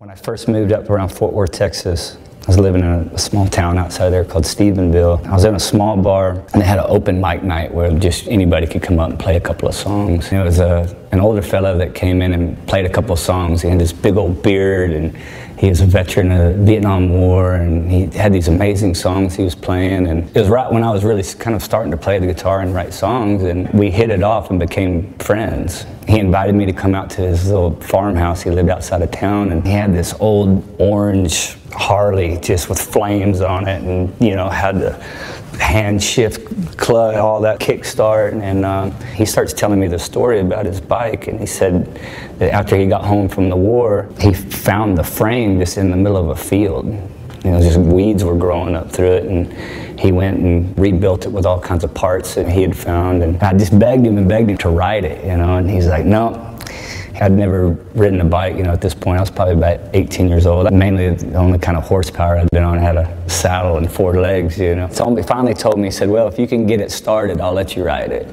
When I first moved up around Fort Worth, Texas, I was living in a small town outside there called Stephenville. I was in a small bar and they had an open mic night where just anybody could come up and play a couple of songs. And it was a, an older fellow that came in and played a couple of songs. He had this big old beard and he was a veteran of the Vietnam War and he had these amazing songs he was playing. And it was right when I was really kind of starting to play the guitar and write songs and we hit it off and became friends. He invited me to come out to his little farmhouse. He lived outside of town and he had this old orange Harley just with flames on it and, you know, had the hand shift clutch, all that kickstart. And um, he starts telling me the story about his bike. And he said that after he got home from the war, he found the frame just in the middle of a field. You know, just weeds were growing up through it. And he went and rebuilt it with all kinds of parts that he had found. And I just begged him and begged him to ride it, you know. And he's like, no, I'd never ridden a bike, you know, at this point. I was probably about 18 years old. Mainly the only kind of horsepower I'd been on had a saddle and four legs, you know. So he finally told me, he said, well, if you can get it started, I'll let you ride it.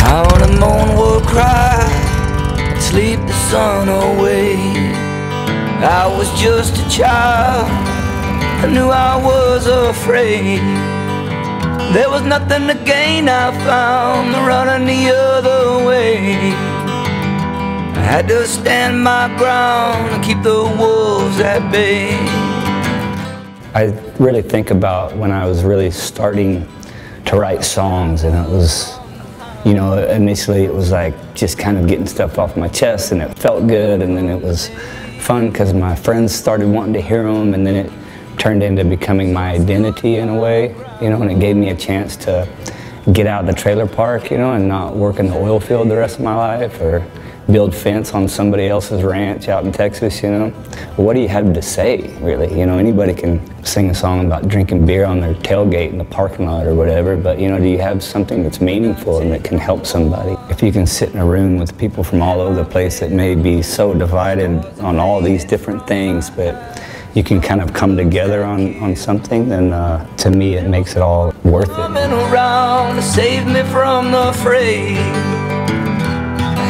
How the moon will cry, sleep the sun away. I was just a child. I knew I was afraid. There was nothing to gain. I found running the other way. I had to stand my ground and keep the wolves at bay. I really think about when I was really starting to write songs and it was you know, initially it was like just kind of getting stuff off my chest and it felt good and then it was fun because my friends started wanting to hear them and then it turned into becoming my identity in a way, you know, and it gave me a chance to get out of the trailer park, you know, and not work in the oil field the rest of my life or build fence on somebody else's ranch out in Texas, you know. what do you have to say, really? You know, anybody can sing a song about drinking beer on their tailgate in the parking lot or whatever, but you know, do you have something that's meaningful and that can help somebody? If you can sit in a room with people from all over the place that may be so divided on all these different things, but you can kind of come together on, on something, then uh, to me it makes it all worth it.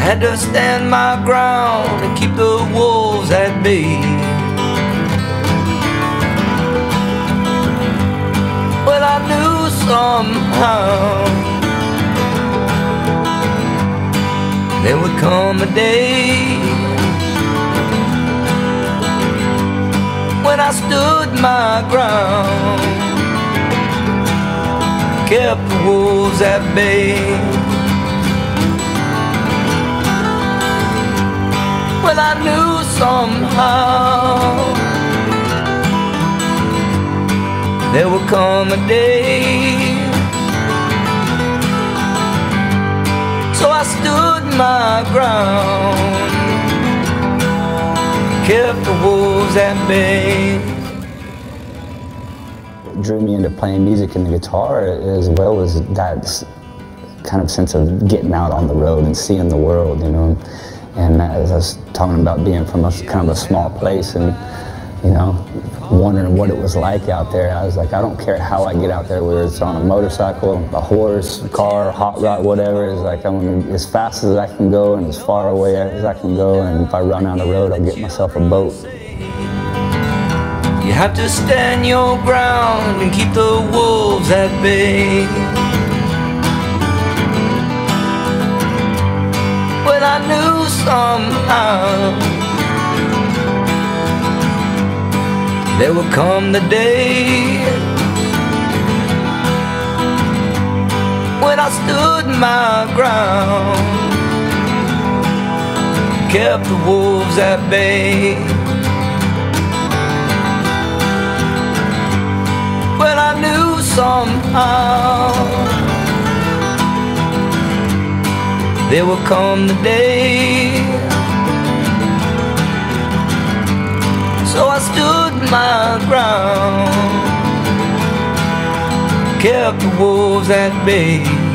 Had to stand my ground and keep the wolves at bay. Well, I knew somehow there would come a day when I stood my ground, kept the wolves at bay. Well, I knew somehow there would come a day. So I stood my ground, kept the wolves at bay. Drew me into playing music and the guitar as well as that kind of sense of getting out on the road and seeing the world, you know. And as I was talking about being from a kind of a small place and, you know, wondering what it was like out there, I was like, I don't care how I get out there, whether it's on a motorcycle, a horse, a car, hot rod, whatever. It's like I'm as fast as I can go and as far away as I can go. And if I run on the road, I'll get myself a boat. You have to stand your ground and keep the wolves at bay. Well, I knew somehow. There will come the day When I stood my ground Kept the wolves at bay. Well, I knew somehow there will come the day. So I stood my ground Kept the wolves at bay